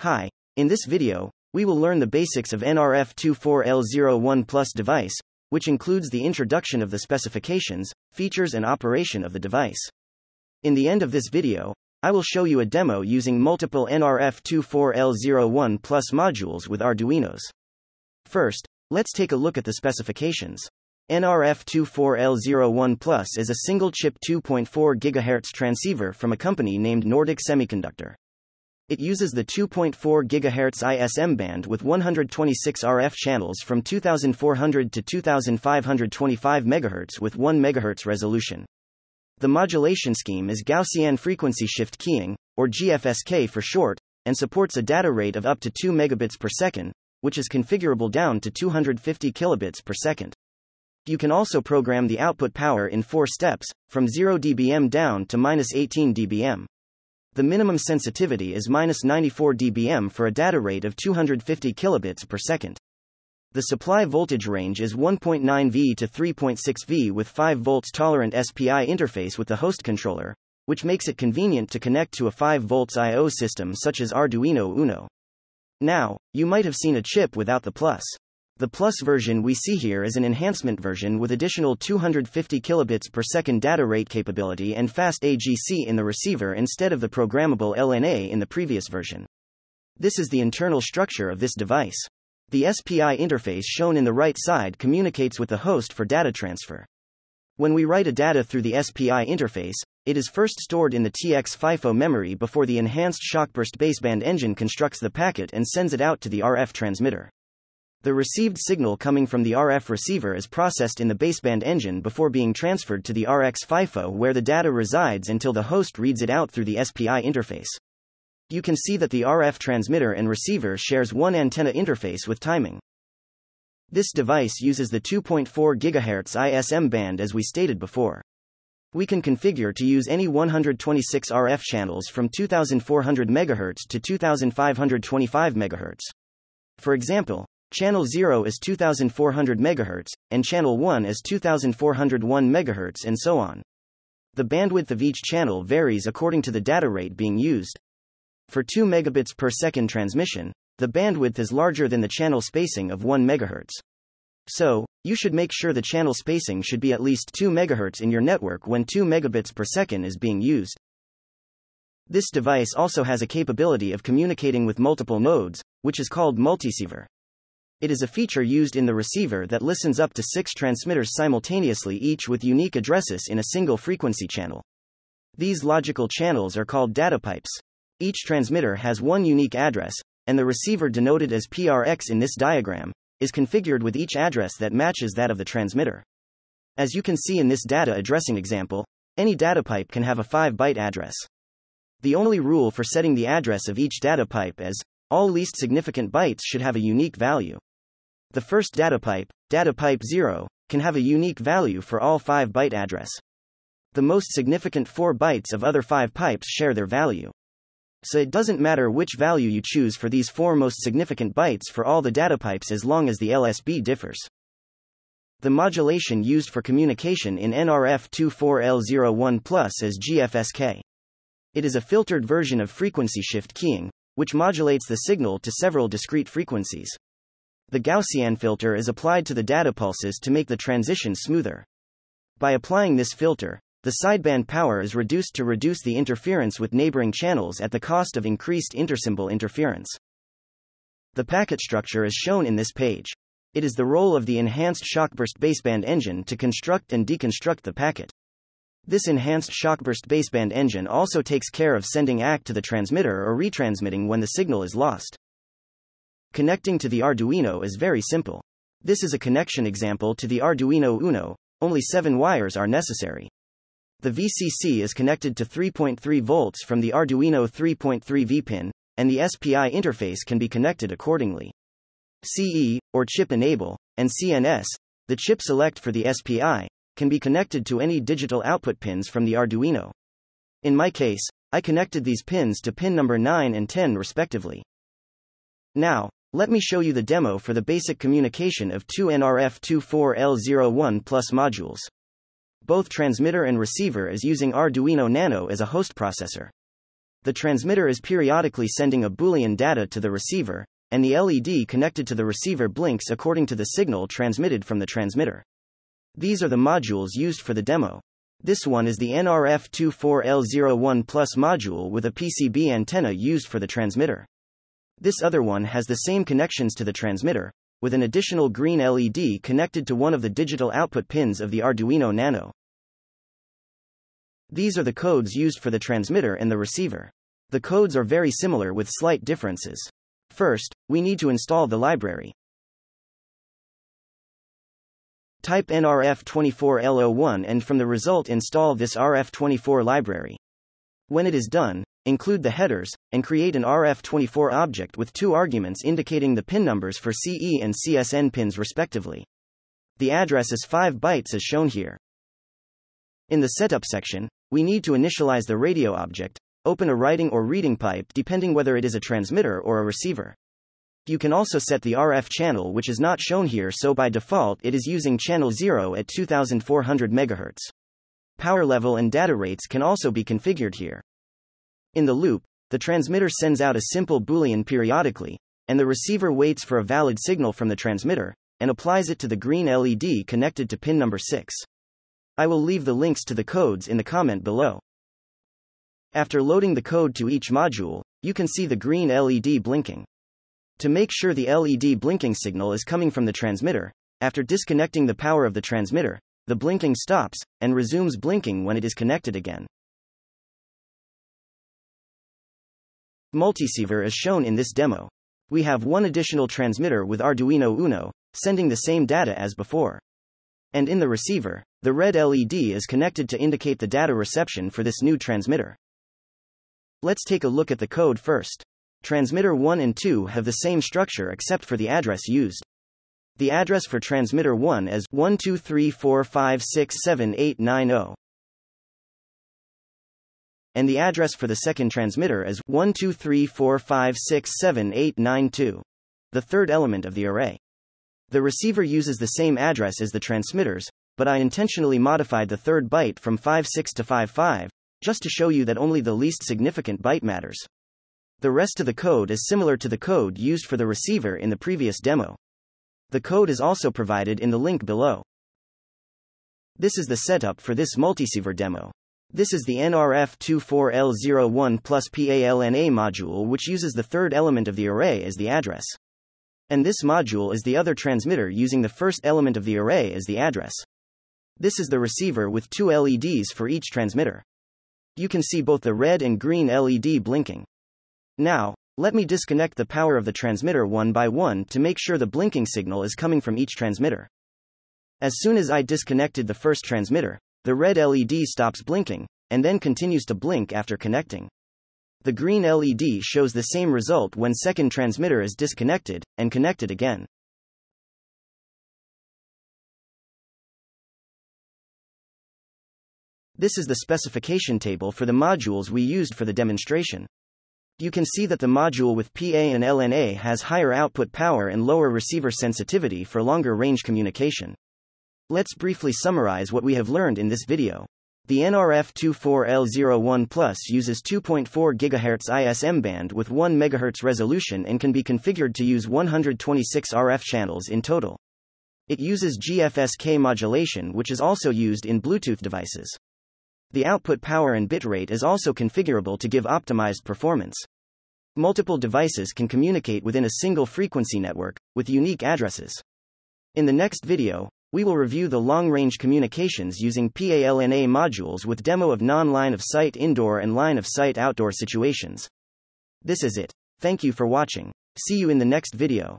Hi, in this video, we will learn the basics of NRF24L01 Plus device, which includes the introduction of the specifications, features and operation of the device. In the end of this video, I will show you a demo using multiple NRF24L01 Plus modules with Arduinos. First, let's take a look at the specifications. NRF24L01 Plus is a single chip 2.4 GHz transceiver from a company named Nordic Semiconductor. It uses the 2.4 GHz ISM band with 126 RF channels from 2400 to 2525 MHz with 1 MHz resolution. The modulation scheme is Gaussian frequency shift keying, or GFSK for short, and supports a data rate of up to 2 megabits per second, which is configurable down to 250 kilobits per second. You can also program the output power in four steps, from 0 dBm down to minus 18 dBm. The minimum sensitivity is minus 94 dBm for a data rate of 250 kilobits per second. The supply voltage range is 1.9 V to 3.6 V with 5 volts tolerant SPI interface with the host controller, which makes it convenient to connect to a 5 volts I/O system such as Arduino Uno. Now, you might have seen a chip without the plus. The Plus version we see here is an enhancement version with additional 250 kilobits per second data rate capability and fast AGC in the receiver instead of the programmable LNA in the previous version. This is the internal structure of this device. The SPI interface shown in the right side communicates with the host for data transfer. When we write a data through the SPI interface, it is first stored in the TX FIFO memory before the enhanced shockburst baseband engine constructs the packet and sends it out to the RF transmitter. The received signal coming from the RF receiver is processed in the baseband engine before being transferred to the RX FIFO where the data resides until the host reads it out through the SPI interface. You can see that the RF transmitter and receiver shares one antenna interface with timing. This device uses the 2.4 GHz ISM band as we stated before. We can configure to use any 126 RF channels from 2400 MHz to 2525 MHz. For example, Channel 0 is 2400 MHz, and channel 1 is 2401 MHz, and so on. The bandwidth of each channel varies according to the data rate being used. For 2 megabits per second transmission, the bandwidth is larger than the channel spacing of 1 MHz. So, you should make sure the channel spacing should be at least 2 MHz in your network when 2 megabits per second is being used. This device also has a capability of communicating with multiple nodes, which is called multiceiver. It is a feature used in the receiver that listens up to six transmitters simultaneously, each with unique addresses in a single frequency channel. These logical channels are called data pipes. Each transmitter has one unique address, and the receiver denoted as PRX in this diagram is configured with each address that matches that of the transmitter. As you can see in this data addressing example, any data pipe can have a 5 byte address. The only rule for setting the address of each data pipe is all least significant bytes should have a unique value. The first data pipe, data pipe 0, can have a unique value for all 5 byte address. The most significant 4 bytes of other 5 pipes share their value. So it doesn't matter which value you choose for these 4 most significant bytes for all the data pipes as long as the LSB differs. The modulation used for communication in NRF24L01 Plus is GFSK. It is a filtered version of frequency shift keying, which modulates the signal to several discrete frequencies. The Gaussian filter is applied to the data pulses to make the transition smoother. By applying this filter, the sideband power is reduced to reduce the interference with neighboring channels at the cost of increased intersymbol interference. The packet structure is shown in this page. It is the role of the enhanced shockburst baseband engine to construct and deconstruct the packet. This enhanced shockburst baseband engine also takes care of sending ACK to the transmitter or retransmitting when the signal is lost. Connecting to the Arduino is very simple. This is a connection example to the Arduino Uno, only 7 wires are necessary. The VCC is connected to 3.3 volts from the Arduino 3.3 V pin, and the SPI interface can be connected accordingly. CE, or chip enable, and CNS, the chip select for the SPI, can be connected to any digital output pins from the Arduino. In my case, I connected these pins to pin number 9 and 10 respectively. Now, let me show you the demo for the basic communication of two NRF24L01 Plus modules. Both transmitter and receiver is using Arduino Nano as a host processor. The transmitter is periodically sending a Boolean data to the receiver, and the LED connected to the receiver blinks according to the signal transmitted from the transmitter. These are the modules used for the demo. This one is the NRF24L01 Plus module with a PCB antenna used for the transmitter. This other one has the same connections to the transmitter, with an additional green LED connected to one of the digital output pins of the Arduino Nano. These are the codes used for the transmitter and the receiver. The codes are very similar with slight differences. First, we need to install the library. Type NRF24L01 and from the result install this RF24 library. When it is done, include the headers, and create an RF24 object with two arguments indicating the pin numbers for CE and CSN pins respectively. The address is 5 bytes as shown here. In the setup section, we need to initialize the radio object, open a writing or reading pipe depending whether it is a transmitter or a receiver. You can also set the RF channel which is not shown here so by default it is using channel 0 at 2400 MHz. Power level and data rates can also be configured here. In the loop, the transmitter sends out a simple Boolean periodically, and the receiver waits for a valid signal from the transmitter, and applies it to the green LED connected to pin number 6. I will leave the links to the codes in the comment below. After loading the code to each module, you can see the green LED blinking. To make sure the LED blinking signal is coming from the transmitter, after disconnecting the power of the transmitter, the blinking stops, and resumes blinking when it is connected again. Multiceiver is shown in this demo. We have one additional transmitter with Arduino Uno, sending the same data as before. And in the receiver, the red LED is connected to indicate the data reception for this new transmitter. Let's take a look at the code first. Transmitter 1 and 2 have the same structure except for the address used. The address for transmitter 1 is 12345678890 and the address for the second transmitter is 12345678892, the third element of the array. The receiver uses the same address as the transmitters, but I intentionally modified the third byte from 56 to 55, just to show you that only the least significant byte matters. The rest of the code is similar to the code used for the receiver in the previous demo. The code is also provided in the link below. This is the setup for this multiceiver demo. This is the NRF24L01 plus PALNA module which uses the third element of the array as the address. And this module is the other transmitter using the first element of the array as the address. This is the receiver with two LEDs for each transmitter. You can see both the red and green LED blinking. Now, let me disconnect the power of the transmitter one by one to make sure the blinking signal is coming from each transmitter. As soon as I disconnected the first transmitter, the red LED stops blinking, and then continues to blink after connecting. The green LED shows the same result when second transmitter is disconnected, and connected again. This is the specification table for the modules we used for the demonstration. You can see that the module with PA and LNA has higher output power and lower receiver sensitivity for longer range communication. Let's briefly summarize what we have learned in this video. The NRF24L01 Plus uses 2.4 GHz ISM band with 1 MHz resolution and can be configured to use 126 RF channels in total. It uses GFSK modulation which is also used in Bluetooth devices. The output power and bitrate is also configurable to give optimized performance. Multiple devices can communicate within a single frequency network, with unique addresses. In the next video, we will review the long-range communications using PALNA modules with demo of non-line of sight indoor and line of sight outdoor situations. This is it. Thank you for watching. See you in the next video.